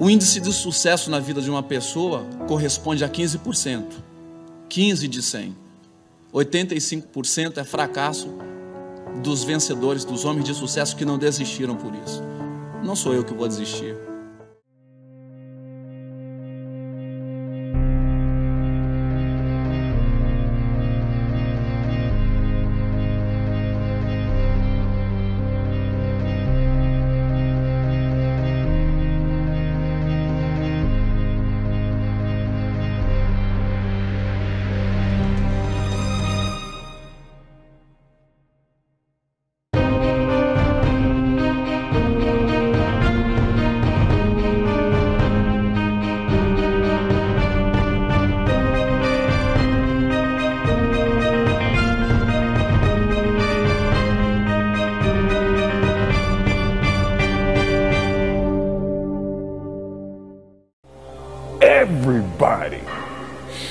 O índice de sucesso na vida de uma pessoa corresponde a 15%. 15 de 100. 85% é fracasso dos vencedores, dos homens de sucesso que não desistiram por isso. Não sou eu que vou desistir. Everybody,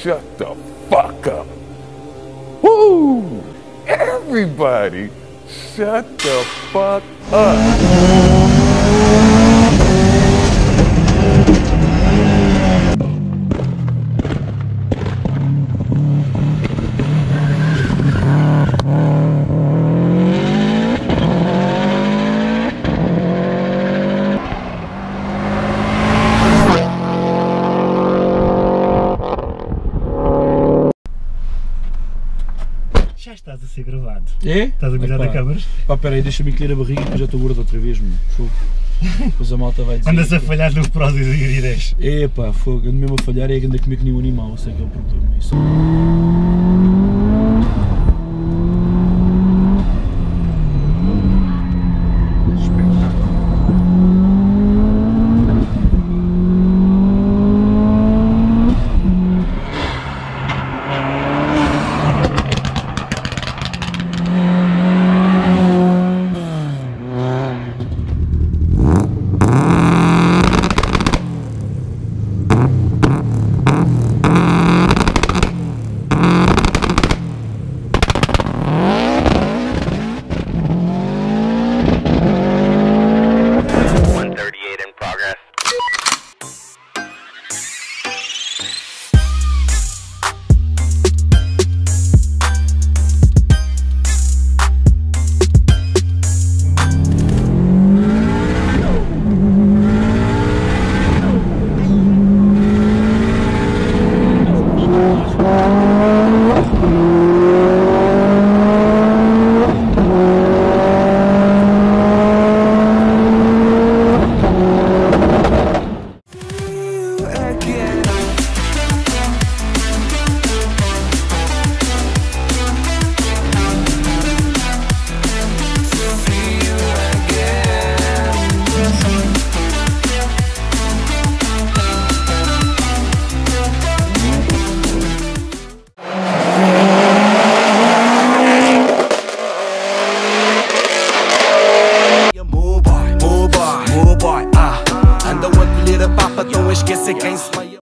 shut the fuck up. Woo! Everybody, shut the fuck up. Estás a ser gravado. É? Estás a cuidar Epá. da câmaras? Pá, peraí, deixa-me encolher a barriga que eu já estou gordo outra vez, meu. Fogo. Depois a malta vai dizer. Andas a falhar no Prozis e 10. É pá, fogo, ando mesmo a falhar e ando a comer que nem um animal, sei que é o problema. Isso. esquecer quem sou.